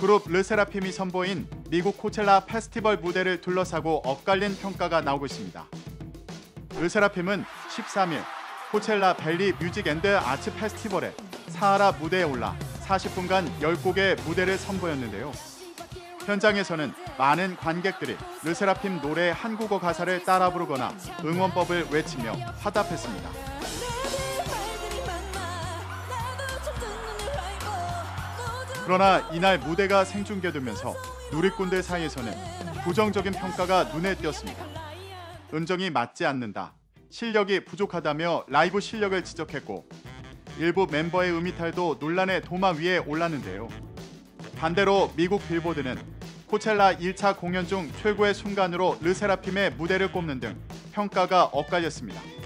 그룹 르세라핌이 선보인 미국 코첼라 페스티벌 무대를 둘러싸고 엇갈린 평가가 나오고 있습니다. 르세라핌은 13일 코첼라 밸리 뮤직 앤드 아츠 페스티벌에 사하라 무대에 올라 40분간 10곡의 무대를 선보였는데요. 현장에서는 많은 관객들이 르세라핌 노래 한국어 가사를 따라 부르거나 응원법을 외치며 화답했습니다. 그러나 이날 무대가 생중계되면서 누리꾼들 사이에서는 부정적인 평가가 눈에 띄었습니다. 음정이 맞지 않는다. 실력이 부족하다며 라이브 실력을 지적했고 일부 멤버의 음이탈도 논란의 도마 위에 올랐는데요. 반대로 미국 빌보드는 코첼라 1차 공연 중 최고의 순간으로 르세라핌의 무대를 꼽는 등 평가가 엇갈렸습니다.